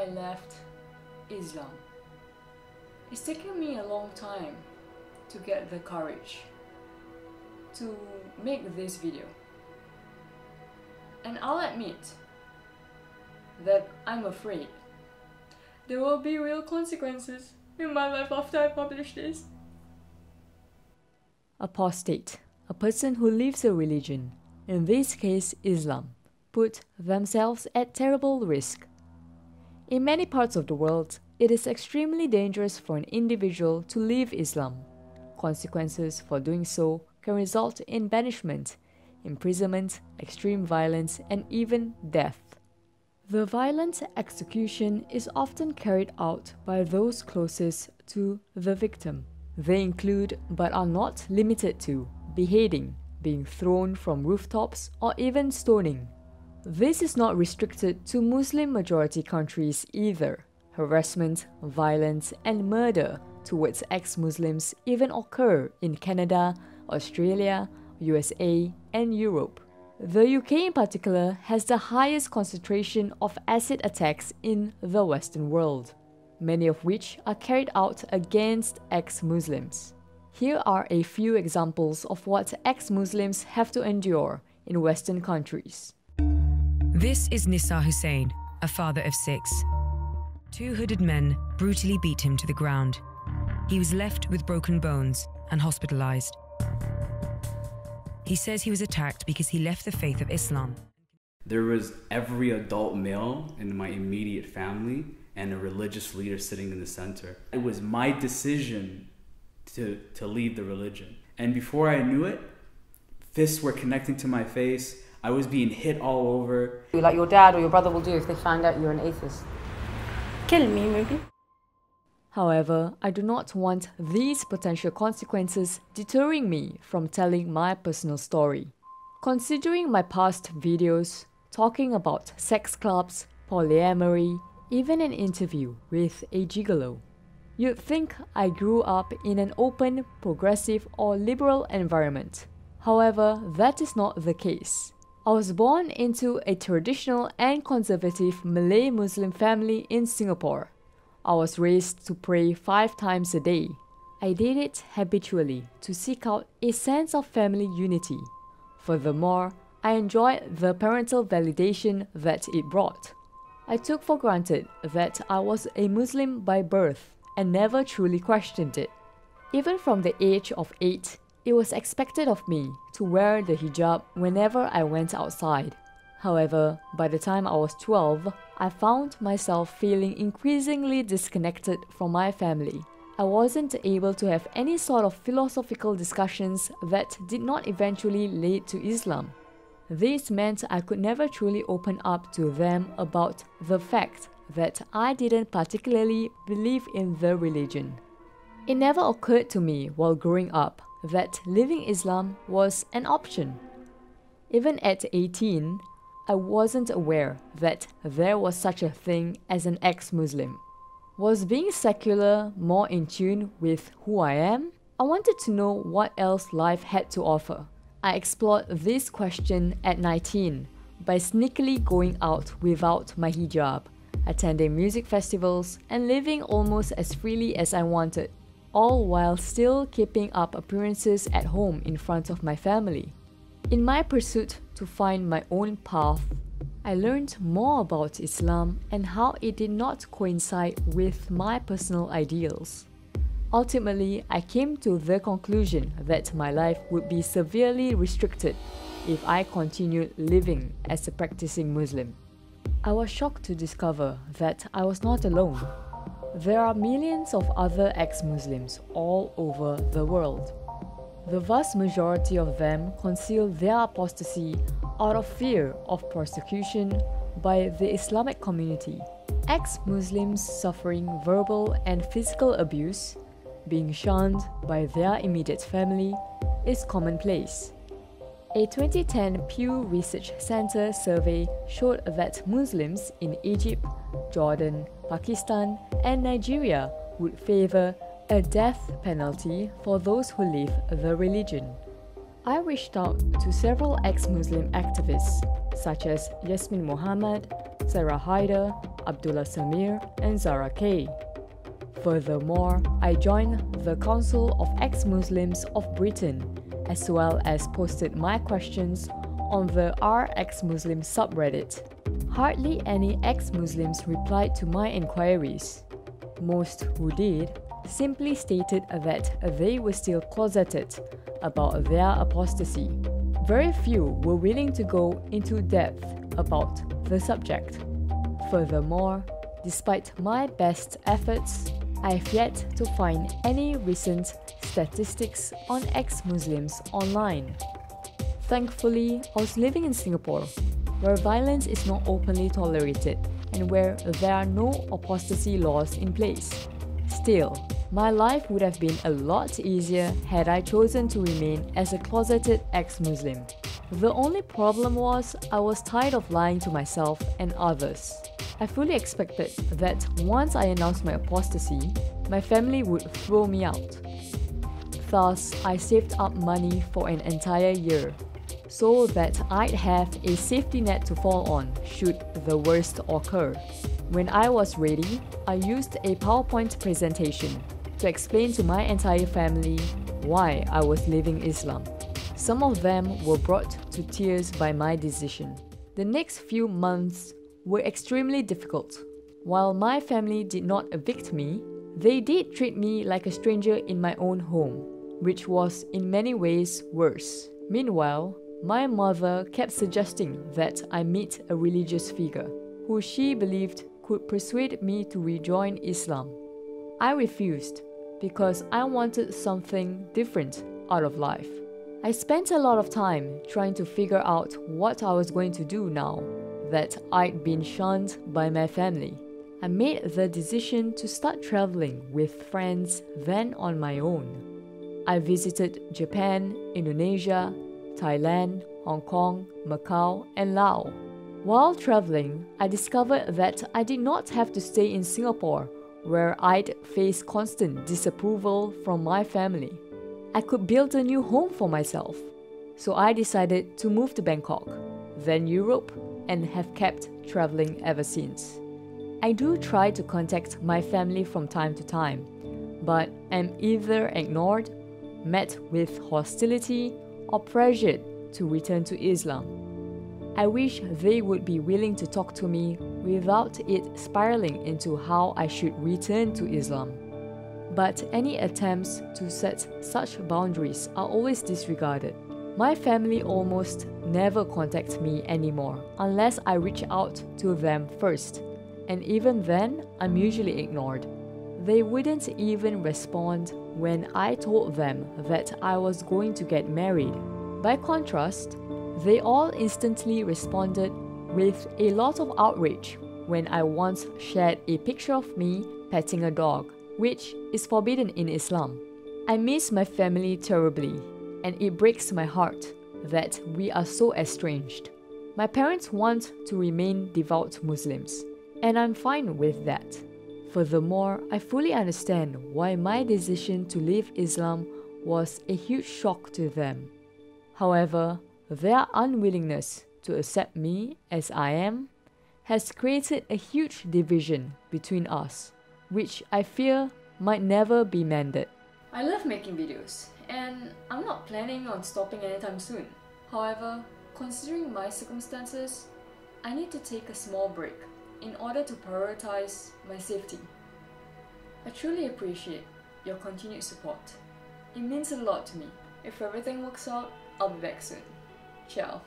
I left Islam. It's taken me a long time to get the courage to make this video. And I'll admit that I'm afraid there will be real consequences in my life after I publish this. Apostate, a person who leaves a religion, in this case Islam, put themselves at terrible risk. In many parts of the world, it is extremely dangerous for an individual to leave Islam. Consequences for doing so can result in banishment, imprisonment, extreme violence, and even death. The violent execution is often carried out by those closest to the victim. They include, but are not limited to, beheading, being thrown from rooftops, or even stoning. This is not restricted to Muslim majority countries either. Harassment, violence, and murder towards ex Muslims even occur in Canada, Australia, USA, and Europe. The UK in particular has the highest concentration of acid attacks in the Western world, many of which are carried out against ex Muslims. Here are a few examples of what ex Muslims have to endure in Western countries. This is Nisar Hussain, a father of six. Two hooded men brutally beat him to the ground. He was left with broken bones and hospitalized. He says he was attacked because he left the faith of Islam. There was every adult male in my immediate family and a religious leader sitting in the center. It was my decision to, to leave the religion. And before I knew it, fists were connecting to my face. I was being hit all over. Like your dad or your brother will do if they find out you're an atheist. Kill me, maybe. However, I do not want these potential consequences deterring me from telling my personal story. Considering my past videos, talking about sex clubs, polyamory, even an interview with a gigolo, you'd think I grew up in an open, progressive, or liberal environment. However, that is not the case. I was born into a traditional and conservative Malay Muslim family in Singapore. I was raised to pray five times a day. I did it habitually to seek out a sense of family unity. Furthermore, I enjoyed the parental validation that it brought. I took for granted that I was a Muslim by birth and never truly questioned it. Even from the age of 8, it was expected of me to wear the hijab whenever I went outside. However, by the time I was 12, I found myself feeling increasingly disconnected from my family. I wasn't able to have any sort of philosophical discussions that did not eventually lead to Islam. This meant I could never truly open up to them about the fact that I didn't particularly believe in the religion. It never occurred to me while growing up that living Islam was an option. Even at 18, I wasn't aware that there was such a thing as an ex Muslim. Was being secular more in tune with who I am? I wanted to know what else life had to offer. I explored this question at 19 by sneakily going out without my hijab, attending music festivals, and living almost as freely as I wanted, all while still keeping up appearances at home in front of my family. In my pursuit to find my own path, I learned more about Islam and how it did not coincide with my personal ideals. Ultimately, I came to the conclusion that my life would be severely restricted if I continued living as a practicing Muslim. I was shocked to discover that I was not alone. There are millions of other ex Muslims all over the world. The vast majority of them conceal their apostasy out of fear of persecution by the Islamic community. Ex Muslims suffering verbal and physical abuse, being shunned by their immediate family, is commonplace. A 2010 Pew Research Center survey showed that Muslims in Egypt, Jordan, Pakistan, and Nigeria would favor a death penalty for those who leave the religion. I reached out to several ex Muslim activists such as Yasmine Mohammed, Sarah Haider, Abdullah Sameer, and Zara Kay. Furthermore, I joined the Council of Ex Muslims of Britain as well as posted my questions on the RX Muslim subreddit. Hardly any ex Muslims replied to my inquiries. Most who did simply stated that they were still closeted about their apostasy. Very few were willing to go into depth about the subject. Furthermore, despite my best efforts, I have yet to find any recent statistics on ex Muslims online. Thankfully, I was living in Singapore, where violence is not openly tolerated and where there are no apostasy laws in place. Still, my life would have been a lot easier had I chosen to remain as a closeted ex Muslim. The only problem was I was tired of lying to myself and others. I fully expected that once I announced my apostasy, my family would throw me out. Thus, I saved up money for an entire year so that I'd have a safety net to fall on should the worst occur. When I was ready, I used a PowerPoint presentation to explain to my entire family why I was leaving Islam. Some of them were brought to tears by my decision. The next few months were extremely difficult. While my family did not evict me, they did treat me like a stranger in my own home, which was in many ways worse. Meanwhile, my mother kept suggesting that I meet a religious figure who she believed could persuade me to rejoin Islam. I refused because I wanted something different out of life. I spent a lot of time trying to figure out what I was going to do now that I'd been shunned by my family. I made the decision to start traveling with friends then on my own. I visited Japan, Indonesia, Thailand, Hong Kong, Macau, and Laos. While traveling, I discovered that I did not have to stay in Singapore where I'd face constant disapproval from my family. I could build a new home for myself. So I decided to move to Bangkok, then Europe, and have kept traveling ever since. I do try to contact my family from time to time, but am either ignored, met with hostility, or pressured to return to Islam. I wish they would be willing to talk to me without it spiraling into how I should return to Islam. But any attempts to set such boundaries are always disregarded. My family almost never contact me anymore unless I reach out to them first, and even then, I'm usually ignored. They wouldn't even respond when I told them that I was going to get married. By contrast, they all instantly responded with a lot of outrage when I once shared a picture of me petting a dog, which is forbidden in Islam. I miss my family terribly, and it breaks my heart that we are so estranged. My parents want to remain devout Muslims, and I'm fine with that. Furthermore, I fully understand why my decision to leave Islam was a huge shock to them. However, their unwillingness to accept me as I am has created a huge division between us, which I fear might never be mended. I love making videos, and I'm not planning on stopping anytime soon. However, considering my circumstances, I need to take a small break in order to prioritize my safety. I truly appreciate your continued support. It means a lot to me. If everything works out, I'll be back soon. Ciao.